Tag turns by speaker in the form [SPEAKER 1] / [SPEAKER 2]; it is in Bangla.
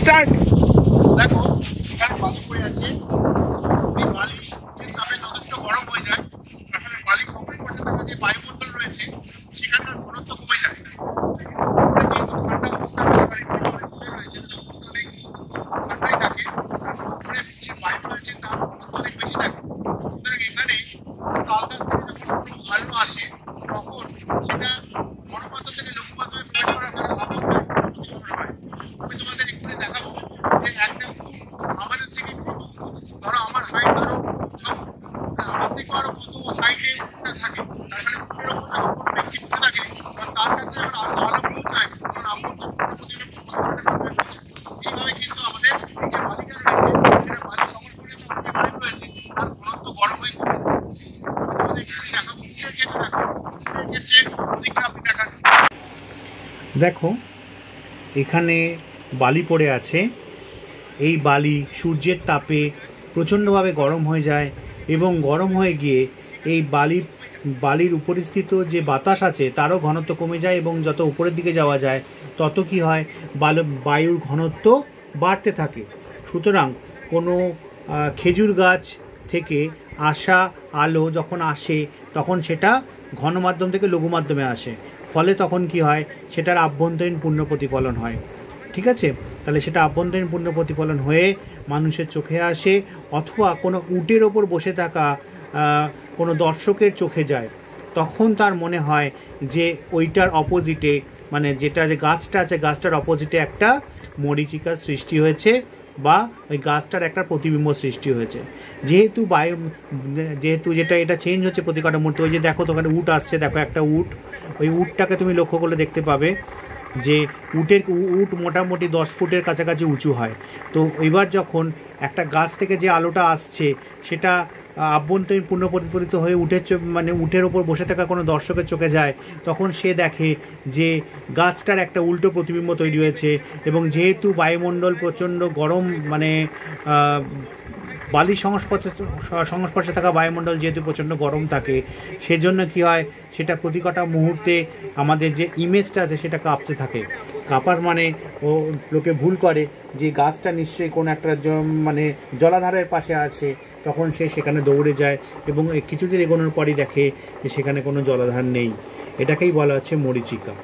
[SPEAKER 1] স্টার্ট।
[SPEAKER 2] দেখো, এখানে বালি পড়ে আছে। এই বালি যে যথেষ্ট গরম হয়ে যায়, আসলে বালি কখন করতে থাকা যে বায়ুমণ্ডল রয়েছে সেখানকার ঘনত্ব কমে যায় রয়েছে উপরে রয়েছে তো উপরে অনেক ঠান্ডাই থাকে তারপর উপরে যে বায়ু রয়েছে তার অনেক বেশি থাকে সুতরাং এখানে তাল গাছ থেকে যখন কোনো আলো আসে তখন সেটা গণমাধ্যম থেকে লঘুমাধ্যমে প্রবেশ করার ফলে আবহাওয়া প্রতিফলন হয় আমি তোমাদের একটু দেখাবো যে একটা আমাদের থেকে কত ধরো আমার হাইট ধরো সব দেখো
[SPEAKER 3] এখানে বালি পড়ে আছে। এই বালি সূর্যের তাপে প্রচণ্ডভাবে গরম হয়ে যায়। এবং গরম হয়ে গিয়ে এই বালি, বালির উপরিস্থিত যে বাতাস আছে, তারও ঘনত্ব কমে যায় এবং যত উপরের দিকে যাওয়া যায়, তত কি হয়, বাল- বায়ুর ঘনত্ব বাড়তে থাকে। সুতরাং কোনো খেজুর গাছ থেকে আসা আলো যখন আসে, তখন সেটা ঘন মাধ্যম থেকে লঘু মাধ্যমে আসে। ফলে তখন কি হয়, সেটার আভ্যন্তরীণ পূর্ণ প্রতিফলন হয়। ঠিক আছে? তাহলে সেটা আভ্যন্তরীণ পূর্ণ প্রতিফলন হয়ে মানুষের চোখে আসে অথবা কোনো উটের ওপর বসে থাকা কোনো দর্শকের চোখে যায়। তখন তার মনে হয় যে ওইটার অপোজিটে মানে যেটা যে গাছটা আছে, গাছটার অপোজিটে একটা মরিচিকার সৃষ্টি হয়েছে বা ওই গাছটার একটা প্রতিবিম্ব সৃষ্টি হয়েছে। যেহেতু বায়ু, যেহেতু যেটা, এটা চেঞ্জ হচ্ছে প্রতি কটা মুহূর্তে, ওই যে দেখো তো ওখানে উট আসছে, দেখো একটা উট। ওই উটটাকে তুমি লক্ষ্য করলে দেখতে পাবে। যে উটের উট মোটামুটি দশ ফুটের কাছাকাছি উঁচু হয়। তো এবার যখন একটা গাছ থেকে যে আলোটা আসছে, সেটা আভ্যন্তরীণ পূর্ণ প্রতিফলিত হয়ে উঠের মানে উটের ওপর বসে থাকা কোনো দর্শকের চোখে যায়, তখন সে দেখে যে গাছটার একটা উল্টো প্রতিবিম্ব তৈরি হয়েছে এবং যেহেতু বায়ুমণ্ডল প্রচণ্ড গরম মানে বালির সংস্পর্শে সংস্পর্শে থাকা বায়ুমণ্ডল যেহেতু প্রচণ্ড গরম থাকে, সেজন্য কি হয়, সেটা প্রতি কটা মুহূর্তে আমাদের যে ইমেজটা আছে সেটা কাঁপতে থাকে। কাঁপার মানে ও লোকে ভুল করে যে গাছটা নিশ্চয়ই কোনো একটা মানে জলাধারের পাশে আছে, তখন সে সেখানে দৌড়ে যায় এবং কিছুদিন এগোনোর পরই দেখে যে সেখানে কোনো জলাধার নেই। এটাকেই বলা হচ্ছে মরিচিকা।